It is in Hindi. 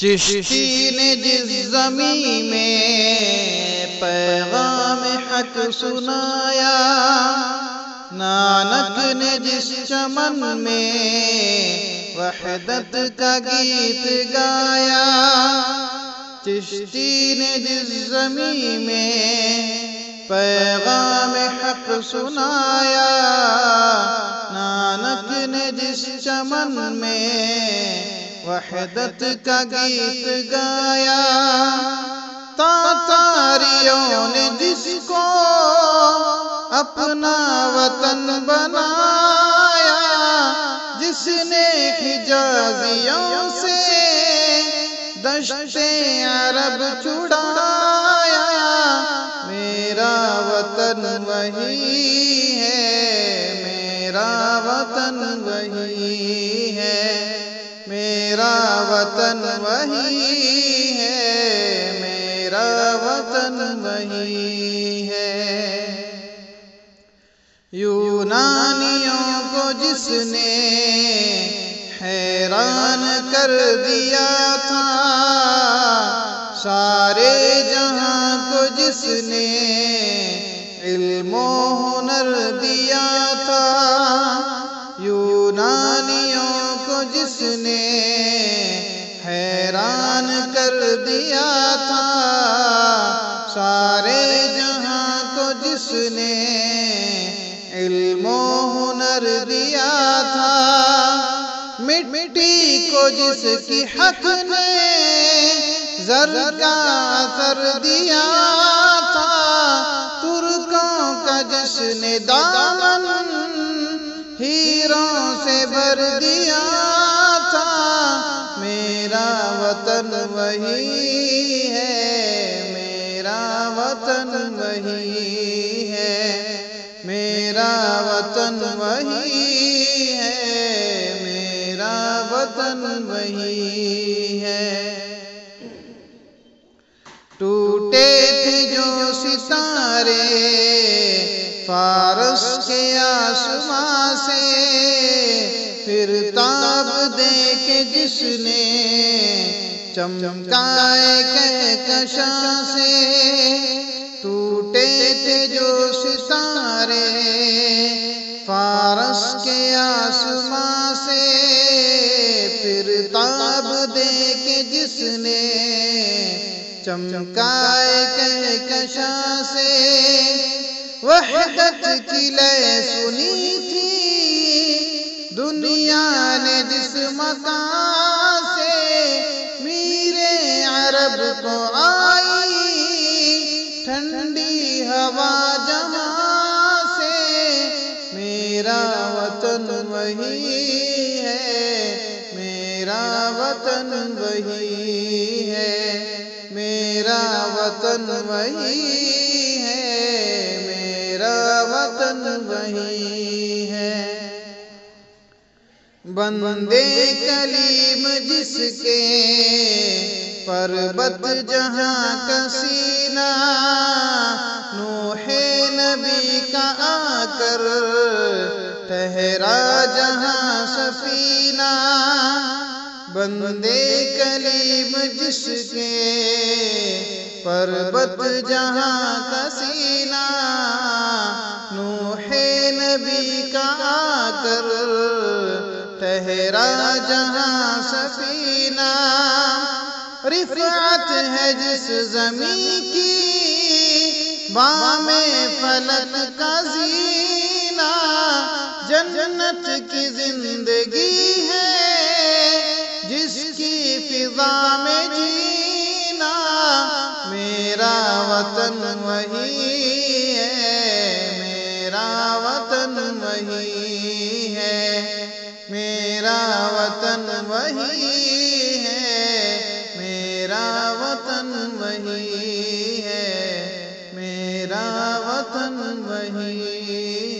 चिश्ती ने जिस जमी में पैगाम हक सुनाया। नानक ने जिस चमन में वहदत का गीत गाया। चिश्ती ने जिस जमी में पैगाम हक सुनाया। नानक ने जिस चमन में वहदत का गीत गाया। तातारियों ने जिसको अपना वतन बनाया, जिसने हिजाजियों से दशते अरब छुड़ाया। मेरा वतन वही है, मेरा वतन वही वतन वही है, मेरा वतन वही है। यूनानियों को जिसने हैरान कर दिया था, सारे जहाँ को जिसने इल्मो हुनर दिया कर दिया था। सारे जहाँ को जिसने इल्मो हुनर दिया था, मिट्टी को जिसकी हक ने जर का असर दिया था। तुर्कों का जिसने दामन हीरों से भर दिया वही है, मेरा वतन वही है, मेरा वतन वही है, मेरा वतन वही है। टूटे थे जो सितारे, फारस के आसमां से, फिर ताब दे के जिसने चमकाए कहकशा से? टूटे थे जो सितारे फारस के आसमां से। फिर ताब दे के जिसने चमकाए कहकशा से, वहदत की लय सुनी थी। दुनिया ने जिस मकान अरब को आई, ठंडी हवा जमा से मेरा वतन वही है, मेरा वतन वही है, मेरा वतन वही है, मेरा वतन वही है। बंदे कलीम जिसके पर्वत जहाँ कसीना नूहे नबी का आकर ठहरा जहाँ सफीना। बंदे कलीम जिसके पर्वत जहाँ कसीना नूहे नबी का आकर ठहरा जहाँ सफीना। रिफात है जिस जमी की बामे फलक का जीना, जन्नत की ज़िंदगी है जिसकी फिजा में जीना, मेरा वतन वही है, मेरा वतन वही है, मेरा वतन वही वतन वही है मेरा वतन वही है।